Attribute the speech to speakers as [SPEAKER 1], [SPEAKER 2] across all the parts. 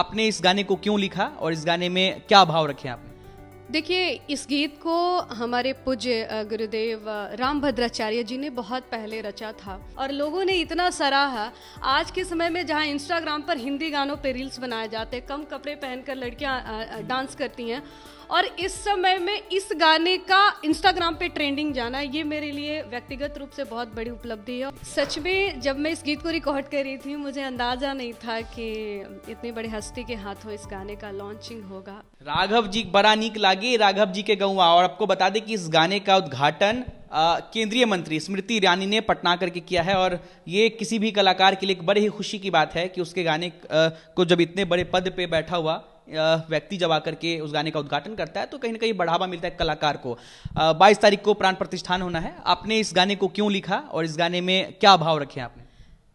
[SPEAKER 1] आपने इस गाने को क्यों लिखा और इस गाने में क्या भाव रखे आपने?
[SPEAKER 2] देखिए, इस गीत को हमारे पूज्य गुरुदेव राम भद्राचार्य जी ने बहुत पहले रचा था। और लोगों ने इतना सराहा, आज के समय में जहाँ इंस्टाग्राम पर हिंदी गानों पर रील्स बनाए जाते हैं, कम कपड़े पहनकर लड़कियाँ डांस करती हैं और इस समय में इस गाने का इंस्टाग्राम पे ट्रेंडिंग जाना ये मेरे लिए व्यक्तिगत रूप से बहुत बड़ी उपलब्धि है। सच में, जब मैं इस गीत को रिकॉर्ड कर रही थी, मुझे अंदाज़ा नहीं था कि इतनी बड़ी हस्ती के हाथों इस गाने का लॉन्चिंग होगा।
[SPEAKER 1] राघव जी, बड़ा नीक लागे। राघव जी के गौवा और आपको बता दें कि इस गाने का उद्घाटन केंद्रीय मंत्री स्मृति ईरानी ने पटना करके किया है। और ये किसी भी कलाकार के लिए एक बड़े ही खुशी की बात है कि उसके गाने को जब इतने बड़े पद पे बैठा हुआ व्यक्ति जब आकर के उस गाने का उद्घाटन करता है तो कहीं ना कहीं बढ़ावा मिलता है कलाकार को। बाईस तारीख को प्राण प्रतिष्ठान होना है। आपने इस गाने को क्यों लिखा और इस गाने में क्या भाव रखे आपने?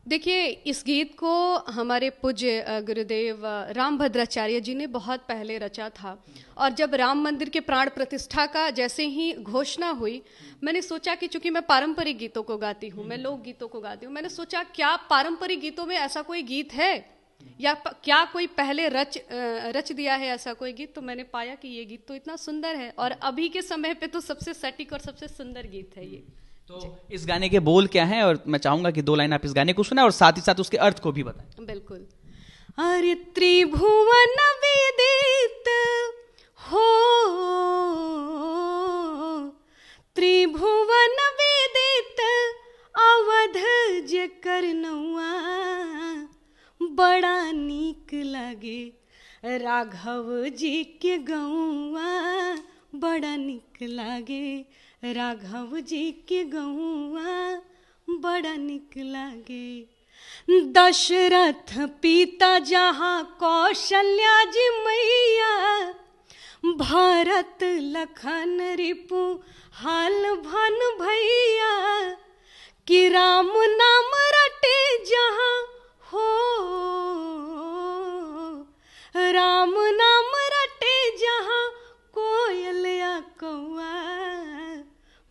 [SPEAKER 2] देखिए, इस गीत को हमारे पूज्य गुरुदेव राम भद्राचार्य जी ने बहुत पहले रचा था। और जब राम मंदिर के प्राण प्रतिष्ठा का जैसे ही घोषणा हुई, मैंने सोचा कि चूँकि मैं पारंपरिक गीतों को गाती हूँ, मैं लोक गीतों को गाती हूँ, मैंने सोचा, क्या पारंपरिक गीतों में ऐसा कोई गीत है? या प, क्या कोई पहले रच रच दिया है ऐसा कोई गीत? तो मैंने पाया कि ये गीत तो इतना सुंदर है और अभी के समय पे तो सबसे सटीक और सबसे सुंदर गीत है ये।
[SPEAKER 1] तो इस गाने के बोल क्या हैं? और मैं चाहूँगा कि दो लाइन आप इस गाने को सुना और साथ ही साथ उसके अर्थ को भी बताएँ।
[SPEAKER 2] बिल्कुल। अरे त्रिभुवन विदित हो त्रिभुवन विदित अवध जे करनौआ बड़ा नीक लगे। राघव जी के गौआ बड़ा नीक लागे। राघव जी के गौआ बड़ा निक लागे। दशरथ पिता जहाँ कौशल्या जी मैया, भरत लखन रिपु हाल भन भैया, कि राम नाम रटे जहाँ हो। राम नाम रटे जहाँ कोयलिया कौआ।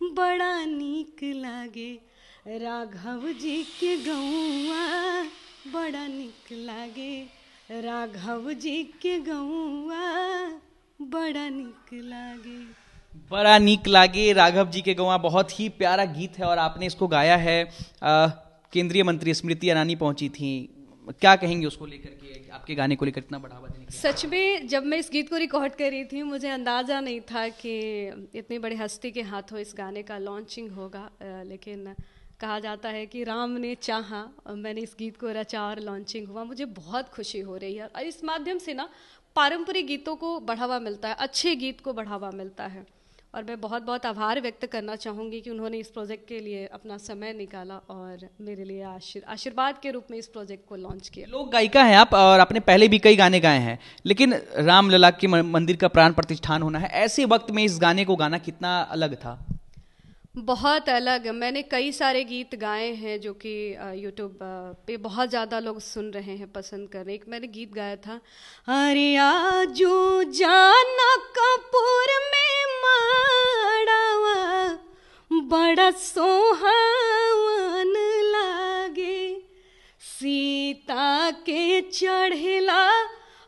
[SPEAKER 2] बड़ा नीक लागे राघव जी के गौआ। बड़ा नीक लागे राघव जी के गौआ। बड़ा नीक लागे।
[SPEAKER 1] बड़ा नीक लागे राघव जी के गवा बहुत ही प्यारा गीत है और आपने इसको गाया है। केंद्रीय मंत्री स्मृति ईरानी पहुँची थी। क्या कहेंगे उसको लेकर के? आपके गाने को लेकर इतना बढ़ावा देने
[SPEAKER 2] सच में, जब मैं इस गीत को रिकॉर्ड कर रही थी, मुझे अंदाज़ा नहीं था कि इतनी बड़ी हस्ती के हाथों इस गाने का लॉन्चिंग होगा। लेकिन कहा जाता है कि राम ने चाहा, और मैंने इस गीत को रचा और लॉन्चिंग हुआ। मुझे बहुत खुशी हो रही है। और इस माध्यम से ना, पारंपरिक गीतों को बढ़ावा मिलता है, अच्छे गीत को बढ़ावा मिलता है। और मैं बहुत बहुत आभार व्यक्त करना चाहूँगी कि उन्होंने इस प्रोजेक्ट के लिए अपना समय निकाला और मेरे लिए आशीर आशीर्वाद के रूप में इस प्रोजेक्ट को लॉन्च किया।
[SPEAKER 1] लोक गायिका हैं आप और आपने पहले भी कई गाने गाए हैं लेकिन रामलला के मंदिर का प्राण प्रतिष्ठान होना है ऐसे वक्त में इस गाने को गाना कितना अलग था?
[SPEAKER 2] बहुत अलग। मैंने कई सारे गीत गाए हैं जो कि यूट्यूब पे बहुत ज़्यादा लोग सुन रहे हैं पसंद कर रहे हैं। एक मैंने गीत गाया था अरे आजू जाना कपूर में बड़ा सोहावन लागे। सीता के चढ़ला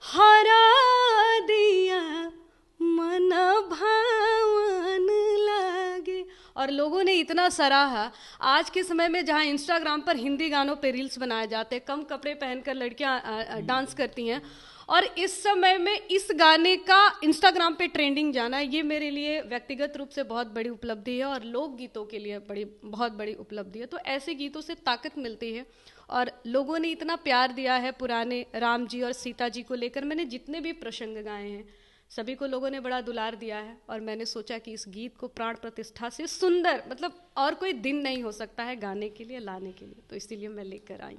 [SPEAKER 2] हरा दिया, मन भावन लागे। और लोगों ने इतना सराहा, आज के समय में जहाँ इंस्टाग्राम पर हिंदी गानों पर रील्स बनाए जाते हैं, कम कपड़े पहनकर लड़कियाँ डांस करती हैं और इस समय में इस गाने का इंस्टाग्राम पे ट्रेंडिंग जाना ये मेरे लिए व्यक्तिगत रूप से बहुत बड़ी उपलब्धि है और लोक गीतों के लिए बड़ी, बहुत बड़ी उपलब्धि है। तो ऐसे गीतों से ताकत मिलती है और लोगों ने इतना प्यार दिया है पुराने राम जी और सीता जी को लेकर। मैंने जितने भी प्रसंग गाए हैं, सभी को लोगों ने बड़ा दुलार दिया है और मैंने सोचा कि इस गीत को प्राण प्रतिष्ठा से सुंदर मतलब और कोई दिन नहीं हो सकता है गाने के लिए, लाने के लिए। तो इसीलिए मैं लेकर आई।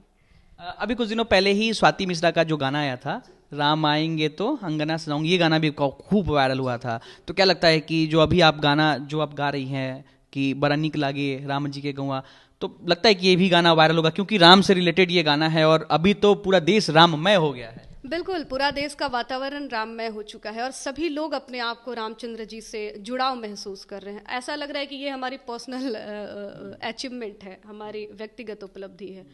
[SPEAKER 1] अभी कुछ दिनों पहले ही स्वाति मिश्रा का जो गाना आया था राम आएँगे तो अंगना सजाऊँगी ये गाना भी खूब वायरल हुआ था। तो क्या लगता है कि जो अभी आप गाना, जो आप गा रही हैं कि बड़ा निक लागे राम जी के गौवा तो लगता है कि ये भी गाना वायरल होगा? क्योंकि राम से रिलेटेड ये गाना है और अभी तो पूरा देश राममय हो गया है।
[SPEAKER 2] बिल्कुल, पूरा देश का वातावरण राममय हो चुका है और सभी लोग अपने आप को रामचंद्र जी से जुड़ाव महसूस कर रहे हैं। ऐसा लग रहा है कि ये हमारी पर्सनल अचीवमेंट है, हमारी व्यक्तिगत उपलब्धि है।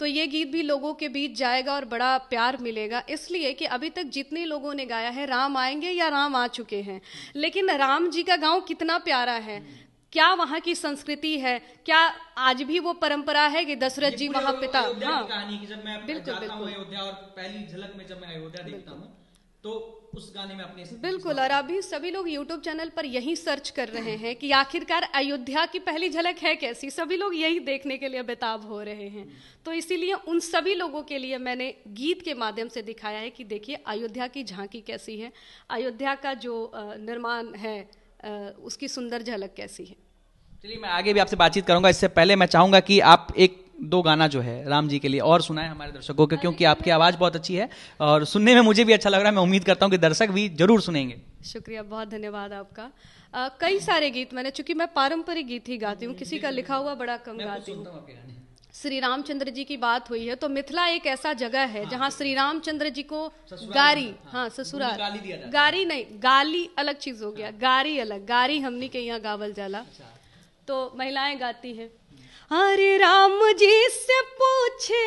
[SPEAKER 2] तो ये गीत भी लोगों के बीच जाएगा और बड़ा प्यार मिलेगा। इसलिए कि अभी तक जितने लोगों ने गाया है राम आएँगे या राम आ चुके हैं। लेकिन राम जी का गाँव कितना प्यारा है। क्या वहाँ की संस्कृति है? क्या आज भी वो परंपरा है कि दशरथ जी वहाँ पिता हाँ।
[SPEAKER 1] कहानी की जब मैं
[SPEAKER 2] बिल्कुल, बिल्कुल।
[SPEAKER 1] अयोध्या और पहली झलक में जब मैं अयोध्या देखता हूँ तो उस गाने में अपने
[SPEAKER 2] बिल्कुल और अभी सभी लोग YouTube चैनल पर यही सर्च कर रहे हैं कि आखिरकार अयोध्या की पहली झलक है कैसी? सभी लोग यही देखने के लिए बेताब हो रहे हैं। तो इसीलिए उन सभी लोगों के लिए मैंने गीत के माध्यम से दिखाया है कि देखिए अयोध्या की झांकी कैसी है? अयोध्या का जो निर्माण है उसकी सुंदर झलक कैसी है?
[SPEAKER 1] चलिए मैं आगे भी आपसे बातचीत करूँगा। इससे पहले मैं चाहूँगा कि आप एक दो गाना जो है राम जी के लिए और सुनाए हमारे दर्शकों को क्योंकि आपकी आवाज़ बहुत अच्छी है और सुनने में मुझे भी अच्छा लग रहा है। मैं उम्मीद करता हूँ कि दर्शक भी ज़रूर सुनेंगे।
[SPEAKER 2] शुक्रिया बहुत धन्यवाद आपका। अ, कई सारे गीत मैंने चूँकि मैं पारंपरिक गीत ही गाती हूँ किसी का लिखा हुआ बड़ा कम गाती हूँ। श्री रामचंद्र जी की बात हुई है तो मिथिला एक ऐसा जगह है हाँ, जहाँ श्री रामचंद्र जी को गारी हाँ ससुराल।
[SPEAKER 1] गाली
[SPEAKER 2] गारी नहीं गाली अलग चीज़ हो गया हाँ, गारी अलग गारी हमनी के यहाँ गावल जाला। तो महिलाएँ गाती हैं। अरे राम जी से पूछे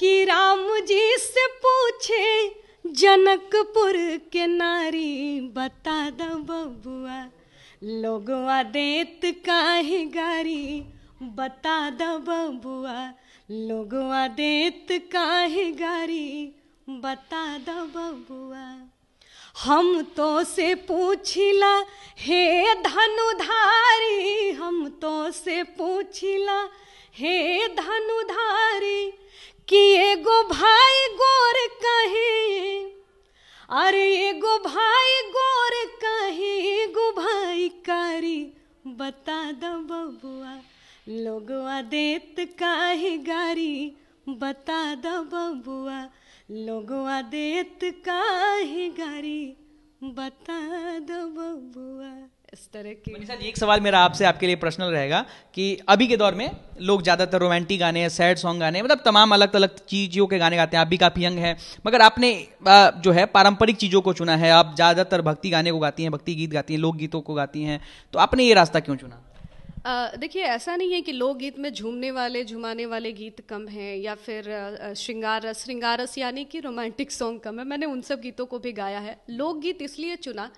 [SPEAKER 2] कि राम जी से पूछे, जनकपुर के नारी बता दो बबुआ लोगवा देत काहे गारी, बता द बबुआ लोगवा देत काहे गारी, बता दो बबुआ। हम तो से पूछिला हे धनुधारी, हम तो से पूछिला हे धनुधारी कि एगो भाई गोर कहे? अरे एगो भाई गोर कहे एगो भाई कारी, बता द बबुआ, लोगवा देत काहे गारी बता द बबुआ लोगवा का काहे गारी बता द बबुआ। इस तरह की
[SPEAKER 1] एक सवाल मेरा आपसे, आपके लिए पर्सनल रहेगा कि अभी के दौर में लोग ज़्यादातर रोमांटिक गाने, सैड सॉन्ग गाने मतलब तमाम अलग अलग चीज़ों के गाने गाते हैं, आप भी काफ़ी यंग हैं, मगर आपने जो है, पारंपरिक चीज़ों को चुना है, आप ज़्यादातर भक्ति गाने को गाती हैं, भक्ति गीत गाती हैं, लोकगीतों को गाती हैं तो आपने ये रास्ता क्यों चुना?
[SPEAKER 2] देखिए ऐसा नहीं है कि लोकगीत में झूमने वाले झुमाने वाले गीत कम हैं या फिर श्रृंगार रस श्रृंगार रस यानी कि रोमांटिक सॉन्ग कम है। मैंने उन सब गीतों को भी गाया है। लोकगीत इसलिए चुना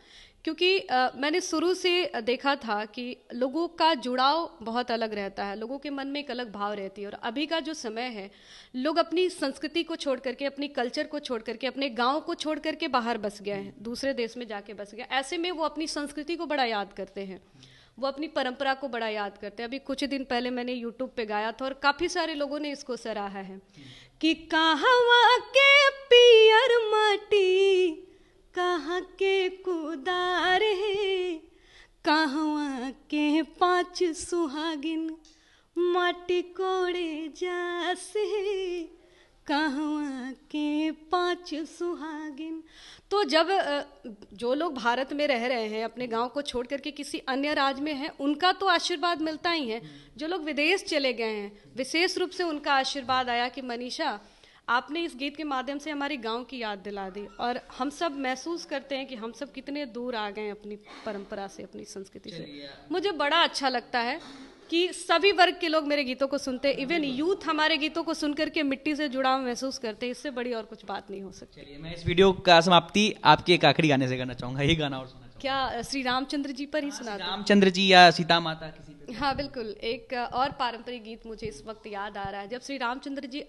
[SPEAKER 2] क्योंकि अ, मैंने शुरू से देखा था कि लोगों का जुड़ाव बहुत अलग रहता है। लोगों के मन में एक अलग भाव रहती है और अभी का जो समय है लोग अपनी संस्कृति को छोड़ करके अपनी कल्चर को छोड़ करके अपने गाँव को छोड़ करके बाहर बस गए हैं दूसरे देश में जाके बस गए ऐसे में वो अपनी संस्कृति को बड़ा याद करते हैं। वो अपनी परंपरा को बड़ा याद करते हैं। अभी कुछ दिन पहले मैंने यूट्यूब पे गाया था और काफ़ी सारे लोगों ने इसको सराहा है कि कहवा के पियर माटी, कहाँ के कुदार है कहवा के पाँच सुहागिन माटी कोड़े जासे कहवा के पाँच सुहागिन। तो जब जो लोग भारत में रह रहे हैं अपने गाँव को छोड़ करके किसी अन्य राज्य में हैं उनका तो आशीर्वाद मिलता ही है। जो लोग विदेश चले गए हैं विशेष रूप से उनका आशीर्वाद आया कि मनीषा आपने इस गीत के माध्यम से हमारे गाँव की याद दिला दी। और हम सब महसूस करते हैं कि हम सब कितने दूर आ गए हैं अपनी परंपरा से अपनी संस्कृति से। मुझे बड़ा अच्छा लगता है। कि सभी वर्ग के लोग मेरे गीतों को सुनते हैं इवन यूथ हमारे गीतों को सुन करके मिट्टी से जुड़ाव महसूस करते हैं इससे बड़ी और कुछ बात नहीं हो सकती।
[SPEAKER 1] चलिए मैं इस वीडियो का समाप्ति आपके एक आखिरी गाने से करना चाहूँगा यही गाना और चाहूँगा
[SPEAKER 2] क्या श्री रामचंद्र जी पर ही सुना
[SPEAKER 1] रामचंद्र जी या सीता माता किसी पे
[SPEAKER 2] हाँ बिल्कुल एक और पारंपरिक गीत मुझे इस वक्त याद आ रहा है। जब श्री रामचंद्र जी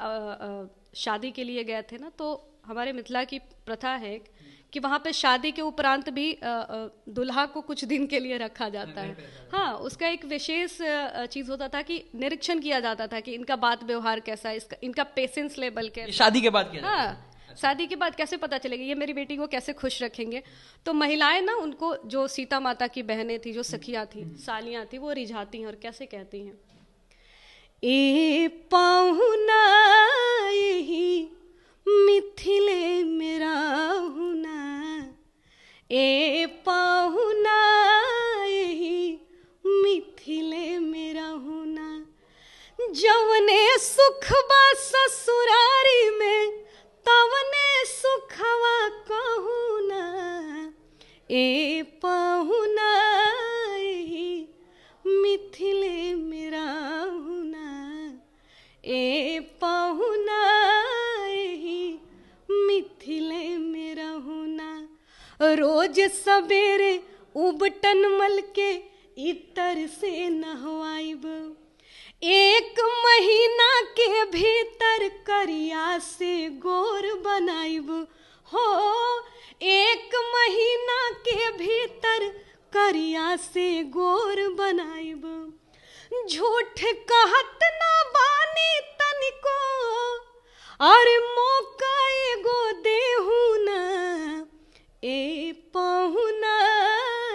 [SPEAKER 2] शादी के लिए गए थे ना तो हमारे मिथिला की प्रथा है कि वहाँ पे शादी के उपरांत भी दुल्हा को कुछ दिन के लिए रखा जाता है। हाँ उसका एक विशेष चीज़ होता था कि निरीक्षण किया जाता था कि इनका बात व्यवहार कैसा है इसका इनका पेशेंस लेवल कैसा
[SPEAKER 1] शादी के बाद किया हाँ
[SPEAKER 2] शादी के बाद कैसे पता चलेगा ये मेरी बेटी को कैसे खुश रखेंगे? तो महिलाएँ ना उनको जो सीता माता की बहनें थी जो सखियाँ थी सालियाँ थी वो रिझाती हैं और कैसे कहती हैं? ए पाहुना यही मिथिले मेरा हुना ए पाहुना यही मिथिले मेरा होना जवने सुखबा ससुरारी में, तवने सुखवा कहूना ए पाहुना रोज सवेरे उबटन मल के इतर से नहवाइब। एक महीना के भीतर करिया से गोर बनाइब। हो, एक महीना के भीतर करिया से गोर बनाइब। झूठ कहत ना बानी तनिको अरे मौका एगो देहू ए पहुना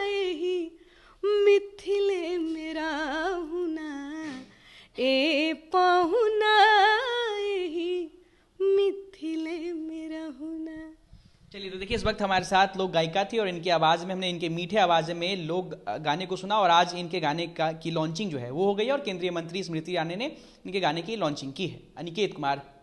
[SPEAKER 2] एही मिथिले मेरा हुना। ए पहुना एही मिथिले मेरा हुना।
[SPEAKER 1] चलिए तो देखिए, इस वक्त हमारे साथ लोग गायिका थी और इनकी आवाज़ में, हमने इनके मीठे आवाज़ में लोग गाने को सुना और आज इनके गाने का, की लॉन्चिंग जो है, वो हो गई और केंद्रीय मंत्री स्मृति ईरानी ने इनके गाने की लॉन्चिंग की है। अनिकेत कुमार